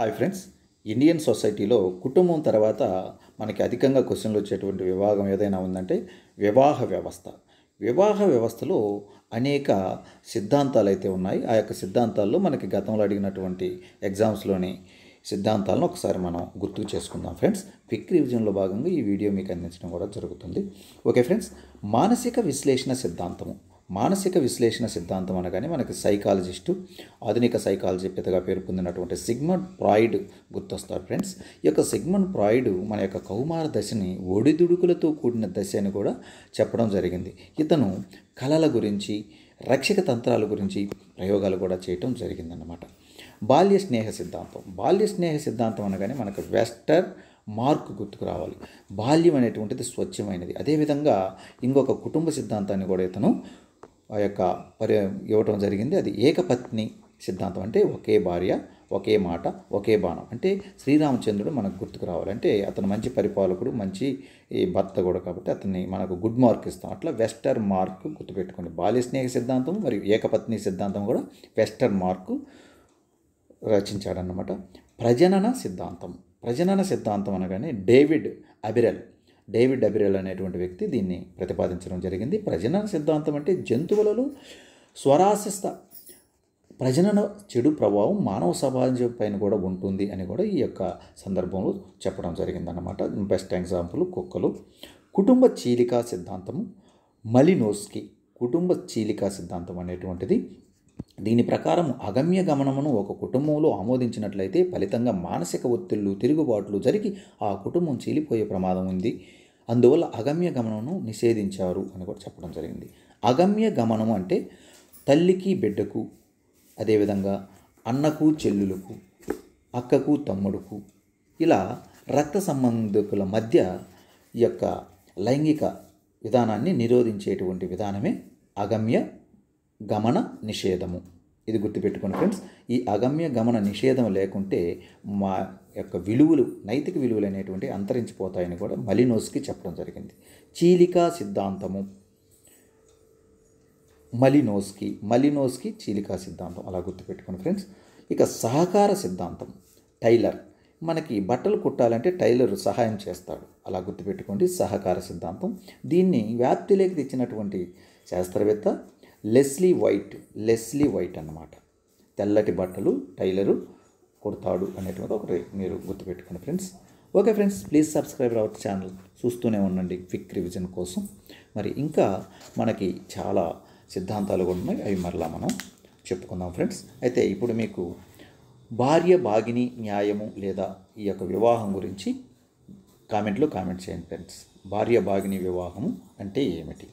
Hi friends. Indian సొసైటీలో కుటుంబం తర్వాత మనకి అధికంగా క్వశ్చన్లు వచ్చేటువంటి విభాగం ఏదైనా ఉందంటే వివాహ వ్యవస్థ. వివాహ వ్యవస్థలో అనేక సిద్ధాంతాలు అయితే ఉన్నాయి. ఆ యొక్క సిద్ధాంతాల్లో మనకి గతంలో అడిగినటువంటి ఎగ్జామ్స్లోని సిద్ధాంతాలను ఒకసారి మనం గుర్తు చేసుకుందాం ఫ్రెండ్స్. క్విక్ రివిజన్లో భాగంగా ఈ వీడియో మీకు అందించడం కూడా జరుగుతుంది. ఓకే ఫ్రెండ్స్ మానసిక విశ్లేషణ సిద్ధాంతము. మానసిక విశ్లేషణ సిద్ధాంతం అనగానే మనకి సైకాలజిస్టు ఆధునిక సైకాలజీ పెద్దగా పేరు పొందినటువంటి సిగ్మండ్ ప్రాయిడ్ గుర్తొస్తారు ఫ్రెండ్స్. ఈ యొక్క సిగ్మండ్ ప్రాయిడ్ మన యొక్క కౌమార దశని ఒడిదుడుకులతో కూడిన దశ అని కూడా చెప్పడం జరిగింది. ఇతను కళల గురించి రక్షక తంత్రాల గురించి ప్రయోగాలు కూడా చేయటం జరిగిందన్నమాట. బాల్య స్నేహ సిద్ధాంతం. బాల్య స్నేహ సిద్ధాంతం అనగానే మనకు వెస్టర్ మార్క్ గుర్తుకు రావాలి. బాల్యం అనేటువంటిది స్వచ్ఛమైనది. అదేవిధంగా ఇంకొక కుటుంబ సిద్ధాంతాన్ని కూడా ఇతను ఆ యొక్క పరి ఇవ్వటం జరిగింది. అది ఏకపత్ని సిద్ధాంతం. అంటే ఒకే భార్య ఒకే మాట ఒకే బాణం. అంటే శ్రీరామచంద్రుడు మనకు గుర్తుకు రావాలంటే అతను మంచి పరిపాలకుడు మంచి ఈ భర్త కూడా కాబట్టి అతన్ని మనకు గుడ్ మార్క్ ఇస్తాం. అట్లా వెస్టర్ మార్క్ గుర్తుపెట్టుకోండి. బాల్య స్నేహ సిద్ధాంతం మరియు ఏకపత్ని సిద్ధాంతం కూడా వెస్టర్ మార్కు రచించాడన్నమాట. ప్రజనన సిద్ధాంతం. ప్రజనన సిద్ధాంతం అనగానే డేవిడ్ అబిరెల్. డేవిడ్ అబిరెల్ అనేటువంటి వ్యక్తి దీన్ని ప్రతిపాదించడం జరిగింది. ప్రజనన సిద్ధాంతం అంటే జంతువులలో స్వరాశిస్త ప్రజనన చెడు ప్రభావం మానవ సమాజం పైన కూడా ఉంటుంది అని కూడా ఈ యొక్క సందర్భంలో చెప్పడం జరిగిందన్నమాట. బెస్ట్ ఎగ్జాంపుల్ కుక్కలు. కుటుంబ చీలికా సిద్ధాంతము మలినోస్కి కుటుంబ చీలికా సిద్ధాంతం అనేటువంటిది దీని ప్రకారం అగమ్య గమనమును ఒక కుటుంబంలో ఆమోదించినట్లయితే ఫలితంగా మానసిక ఒత్తిళ్ళు తిరుగుబాట్లు జరిగి ఆ కుటుంబం చీలిపోయే ప్రమాదం ఉంది. అందువల్ల అగమ్య గమనమును నిషేధించారు అని కూడా చెప్పడం జరిగింది. అగమ్య గమనము అంటే తల్లికి బిడ్డకు అదేవిధంగా అన్నకు చెల్లులకు అక్కకు తమ్ముడుకు ఇలా రక్త సంబంధికుల మధ్య ఈ యొక్క లైంగిక విధానాన్ని నిరోధించేటువంటి విధానమే అగమ్య గమన నిషేధము. ఇది గుర్తుపెట్టుకోండి ఫ్రెండ్స్. ఈ అగమ్య గమన నిషేధం లేకుంటే మా యొక్క విలువలు నైతిక విలువలు అనేటువంటి అంతరించిపోతాయని కూడా మలినోస్కి చెప్పడం జరిగింది. చీలికా సిద్ధాంతము. మలినోస్కి మలినోస్కి చీలికా సిద్ధాంతం. అలా గుర్తుపెట్టుకోండి ఫ్రెండ్స్. ఇక సహకార సిద్ధాంతం. టైలర్. మనకి బట్టలు కుట్టాలంటే టైలర్ సహాయం చేస్తాడు. అలా గుర్తుపెట్టుకోండి. సహకార సిద్ధాంతం. దీన్ని వ్యాప్తిలోకి తెచ్చినటువంటి శాస్త్రవేత్త లెస్లీ వైట్ లెస్లీ వైట్ అన్నమాట. తెల్లటి బట్టలు టైలరు కుడతాడు అనేటువంటి ఒకటి మీరు గుర్తుపెట్టుకోండి friends. Okay friends please subscribe our channel. చూస్తూనే ఉండండి క్విక్ రివిజన్ కోసం. మరి ఇంకా మనకి చాలా సిద్ధాంతాలు కూడా ఉన్నాయి. అవి మరలా మనం చెప్పుకుందాం ఫ్రెండ్స్. అయితే ఇప్పుడు మీకు భార్య భాగిని న్యాయము లేదా ఈ యొక్క వివాహం గురించి కామెంట్లో కామెంట్ చేయండి ఫ్రెండ్స్. భార్య భాగిని వివాహము అంటే ఏమిటి?